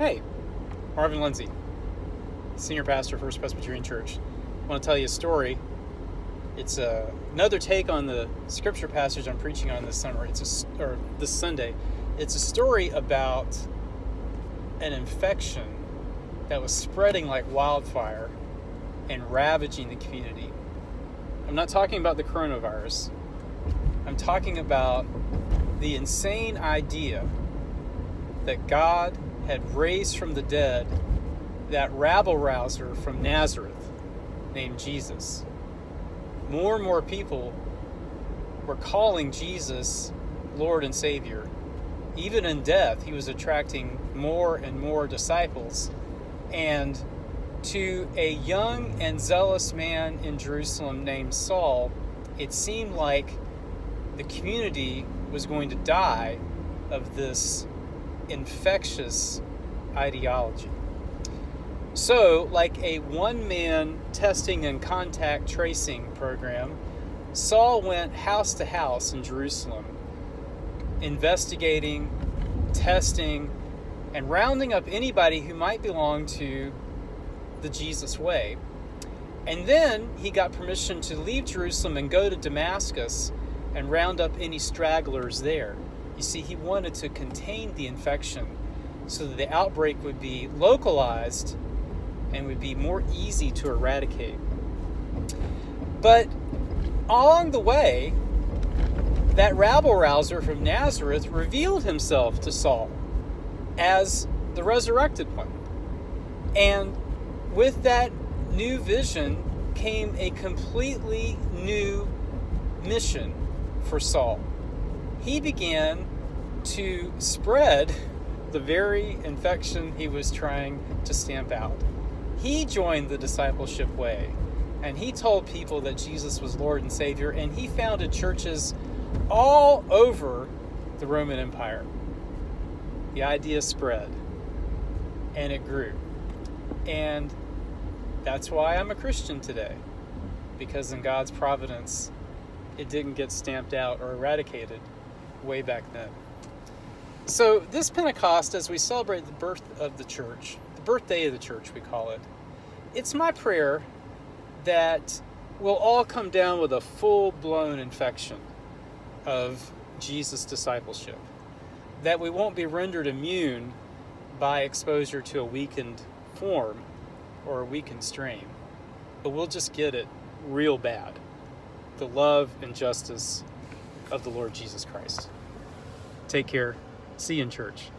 Hey, Marvin Lindsay, Senior Pastor, First Presbyterian Church. I want to tell you a story. It's uh, another take on the scripture passage I'm preaching on this summer. It's a, or this Sunday. It's a story about an infection that was spreading like wildfire and ravaging the community. I'm not talking about the coronavirus. I'm talking about the insane idea that God had raised from the dead that rabble rouser from Nazareth named Jesus. More and more people were calling Jesus Lord and Savior. Even in death, he was attracting more and more disciples. And to a young and zealous man in Jerusalem named Saul, it seemed like the community was going to die of this infectious ideology. So, like a one man testing and contact tracing program, Saul went house to house in Jerusalem, investigating, testing, and rounding up anybody who might belong to the Jesus way. And then he got permission to leave Jerusalem and go to Damascus and round up any stragglers there. You see, he wanted to contain the infection so that the outbreak would be localized and would be more easy to eradicate. But along the way, that rabble rouser from Nazareth revealed himself to Saul as the resurrected one. And with that new vision came a completely new mission for Saul. He began to spread the very infection he was trying to stamp out. He joined the discipleship way and he told people that Jesus was Lord and Savior, and he founded churches all over the Roman Empire. The idea spread and it grew. And that's why I'm a Christian today, because in God's providence, it didn't get stamped out or eradicated way back then. So, this Pentecost, as we celebrate the birth of the church, the birthday of the church, we call it, it's my prayer that we'll all come down with a full blown infection of Jesus' discipleship. That we won't be rendered immune by exposure to a weakened form or a weakened strain, but we'll just get it real bad the love and justice of the Lord Jesus Christ. Take care. See you in church.